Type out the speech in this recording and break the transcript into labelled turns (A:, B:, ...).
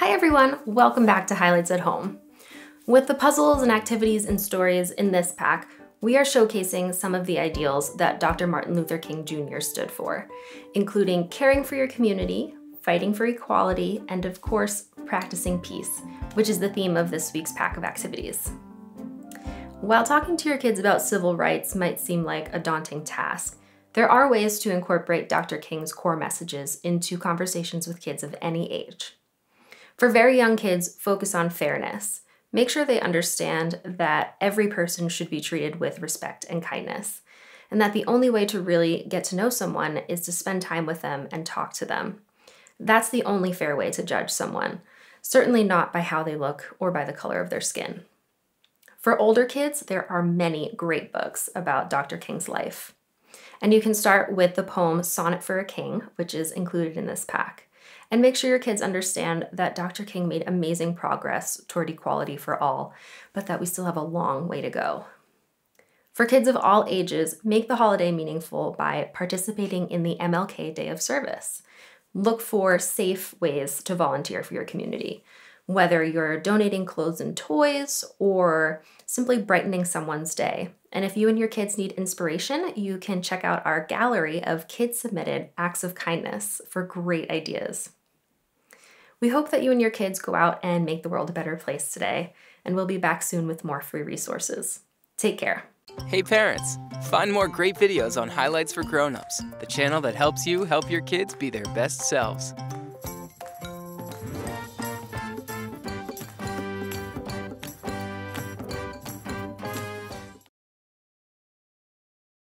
A: Hi everyone, welcome back to Highlights at Home. With the puzzles and activities and stories in this pack, we are showcasing some of the ideals that Dr. Martin Luther King Jr. stood for, including caring for your community, fighting for equality, and of course, practicing peace, which is the theme of this week's pack of activities. While talking to your kids about civil rights might seem like a daunting task, there are ways to incorporate Dr. King's core messages into conversations with kids of any age. For very young kids, focus on fairness. Make sure they understand that every person should be treated with respect and kindness, and that the only way to really get to know someone is to spend time with them and talk to them. That's the only fair way to judge someone, certainly not by how they look or by the color of their skin. For older kids, there are many great books about Dr. King's life. And you can start with the poem Sonnet for a King, which is included in this pack. And make sure your kids understand that Dr. King made amazing progress toward equality for all, but that we still have a long way to go. For kids of all ages, make the holiday meaningful by participating in the MLK Day of Service. Look for safe ways to volunteer for your community, whether you're donating clothes and toys or simply brightening someone's day. And if you and your kids need inspiration, you can check out our gallery of kid submitted acts of kindness for great ideas. We hope that you and your kids go out and make the world a better place today, and we'll be back soon with more free resources. Take care.
B: Hey parents, find more great videos on Highlights for Grown-ups, the channel that helps you help your kids be their best selves.